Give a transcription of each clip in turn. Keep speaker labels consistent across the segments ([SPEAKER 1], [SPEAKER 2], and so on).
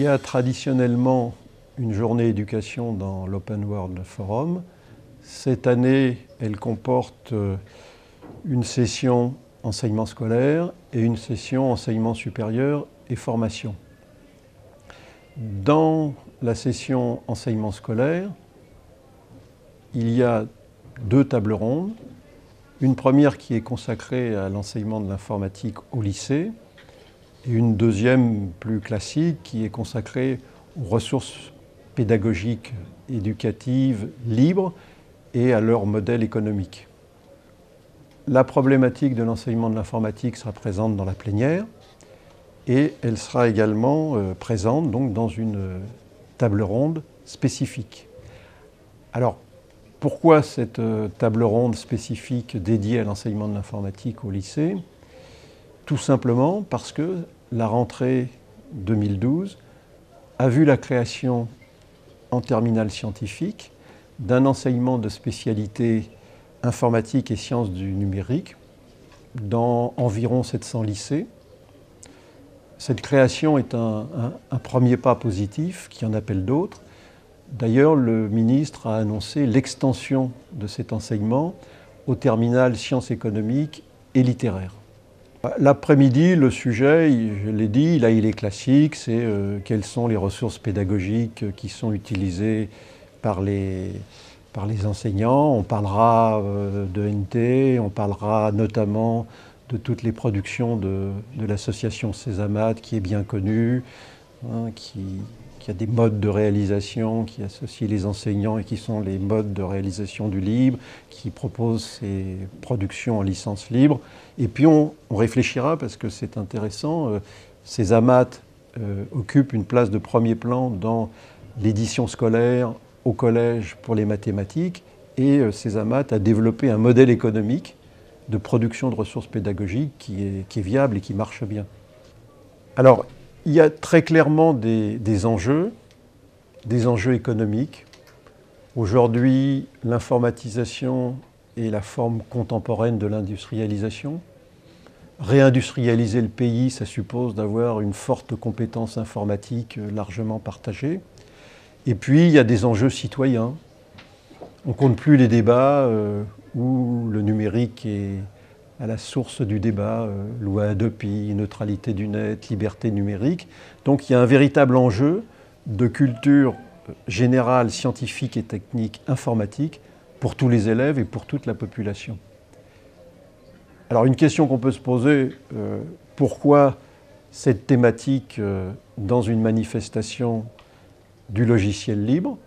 [SPEAKER 1] il y a traditionnellement une journée éducation dans l'Open World Forum. Cette année, elle comporte euh, une session enseignement scolaire et une session enseignement supérieur et formation. Dans la session enseignement scolaire, il y a deux tables rondes. Une première qui est consacrée à l'enseignement de l'informatique au lycée et une deuxième plus classique qui est consacrée aux ressources pédagogiques, éducatives, libres et à leur modèle économique. La problématique de l'enseignement de l'informatique sera présente dans la plénière et elle sera également euh, présente donc, dans une euh, table ronde spécifique. Alors, pourquoi cette euh, table ronde spécifique dédiée à l'enseignement de l'informatique au lycée? Tout simplement parce que la rentrée 2012 a vu la création en terminale scientifique d'un enseignement de spécialité informatique et sciences du numérique dans environ 700 lycées. Cette création est un, premier pas positif qui en appelle d'autres. D'ailleurs, le ministre a annoncé l'extension de cet enseignement au terminal sciences économiques et littéraires. L'après-midi, le sujet, je l'ai dit, là il est classique, c'est euh, quelles sont les ressources pédagogiques qui sont utilisées par les, par les enseignants. On parlera euh, de NT, on parlera notamment de toutes les productions de, l'association Césamat qui est bien connue, hein, qui, a des modes de réalisation qui associent les enseignants et qui sont les modes de réalisation du libre, qui propose ses productions en licence libre. Et puis on, réfléchira, parce que c'est intéressant, euh, Césamat euh, occupe une place de premier plan dans l'édition scolaire au collège pour les mathématiques et euh, Césamat a développé un modèle économique de production de ressources pédagogiques qui est, viable et qui marche bien. Alors, il y a très clairement des, enjeux, des enjeux économiques. Aujourd'hui, l'informatisation est la forme contemporaine de l'industrialisation. Réindustrialiser le pays, ça suppose d'avoir une forte compétence informatique euh, largement partagée. Et puis, il y a des enjeux citoyens. On compte plus les débats euh, où le numérique est à la source du débat, euh, loi Adopi, neutralité du net, liberté numérique. Donc il y a un véritable enjeu de culture générale, scientifique et technique informatique pour tous les élèves et pour toute la population. Alors une question qu'on peut se poser, euh, pourquoi cette thématique dans une manifestation du logiciel libre?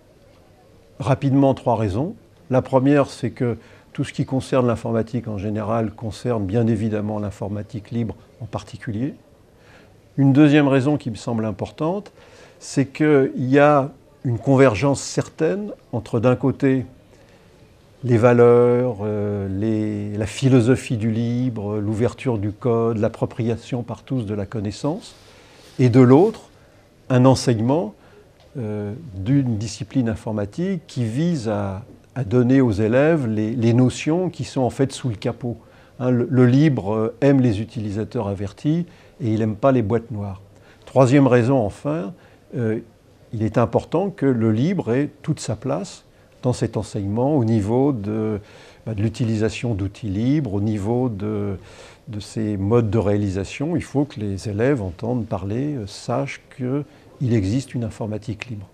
[SPEAKER 1] Rapidement, trois raisons. La première, c'est que tout ce qui concerne l'informatique en général concerne bien évidemment l'informatique libre en particulier. Une deuxième raison qui me semble importante, c'est qu'il y a une convergence certaine entre d'un côté les valeurs, euh, la philosophie du libre, l'ouverture du code, l'appropriation par tous de la connaissance, et de l'autre, un enseignement euh, d'une discipline informatique qui vise à, donner aux élèves les, notions qui sont en fait sous le capot. Hein, le, libre euh, aime les utilisateurs avertis et il n'aime pas les boîtes noires. Troisième raison enfin, euh, il est important que le libre ait toute sa place dans cet enseignement au niveau de, bah, l'utilisation d'outils libres, au niveau de, ces modes de réalisation. Il faut que les élèves entendent parler, sachent que il existe une informatique libre.